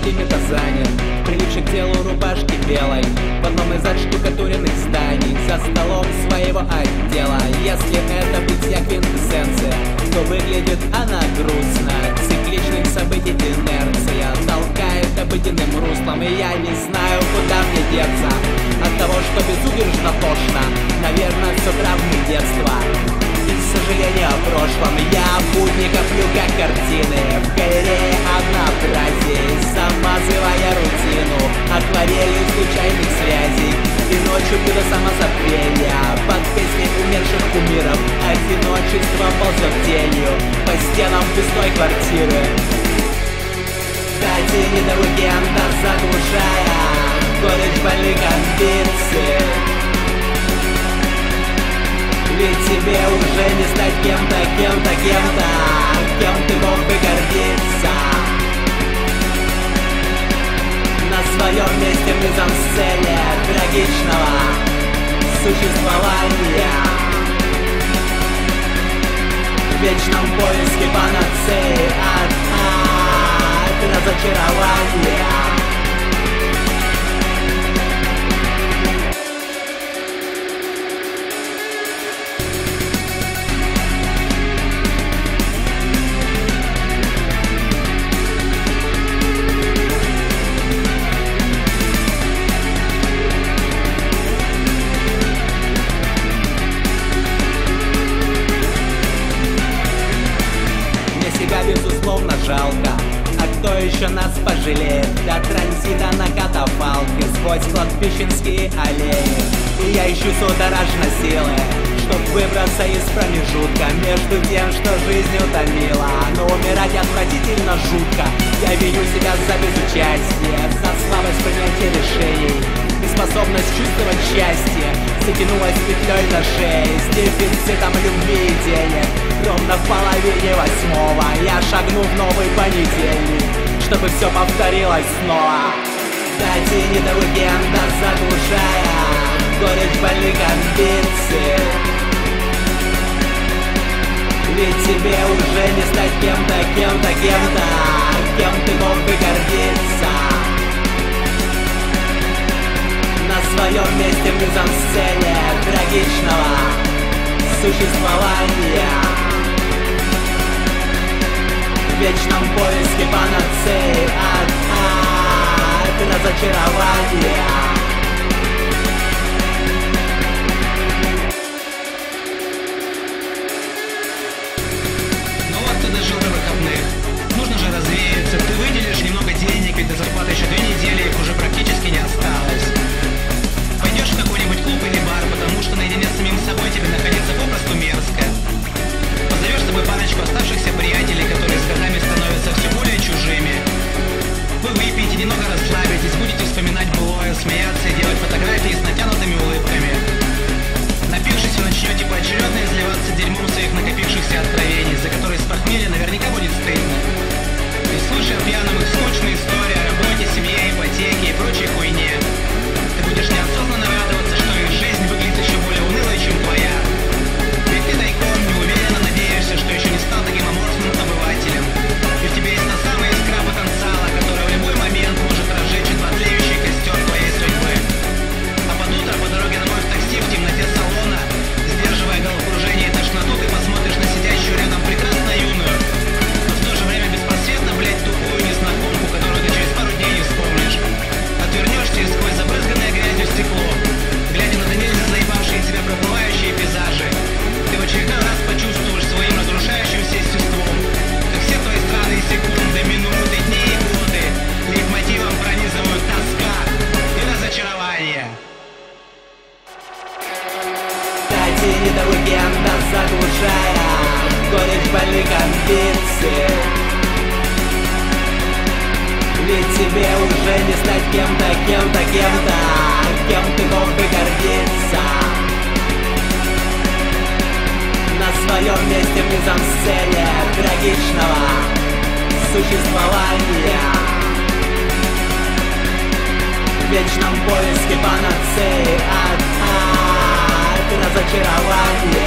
какими-то занят? Прилипший к телу рубашки белой В одном из отштукатуренных зданий За столом своего отдела. Если это бытие квинтэссенция То выглядит она грустно. Цикличных событий инерция Толкает обыденным руслом И я не знаю, куда мне деться. От того, что безудержно тошно Наверное, все травмы детства сожаления о прошлом. Я будни коплю как картины. В галерее однообразие Замазывая рутину. Акварелью случайных связей. И ночью до самозабвения Под песни умерших кумиров Одиночество ползет тенью По стенам пустой квартиры. Дайте не до уикенда заглушая тебе уже не стать кем-то, кем-то, кем-то Кем ты мог бы гордиться. На своем месте в мизансцене Трагичного существования. В вечном поиске панацеи от, от разочарования жалко. А кто еще нас пожалеет? До транзита на катафалке Сквозь кладбищенские аллеи. И я ищу судорожно силы Чтоб выбраться из промежутка Между тем, что жизнь утомила. Но умирать отвратительно жутко. Я виню себя за безучастие За слабость принятия решений Неспособность чувствовать счастье Затянулась петлей шее С дефицитом любви и денег Ровно в половине восьмого Я шагну в новый понедельник Чтобы все повторилось снова. Не до уикенда заглушая Горечь больных амбиций. Ведь тебе уже не стать кем-то, кем-то, кем-то Кем ты мог бы гордиться своем месте в мизансцене Трагичного существования. Вечном поиске панацеи от, от разочарования смеяться и делать фотографии с натянутыми улыбками. Напившись, вы начнете поочередно изливаться дерьмом своих накопившихся откровений, за которые с похмелья наверняка будет стыдно. И слушая пьяным их скучные истории амбиций Ведь тебе уже не стать кем-то, кем-то, кем-то Кем ты мог бы гордиться. На своем месте в мизансцене Трагичного существования. В вечном поиске панацеи от, от разочарования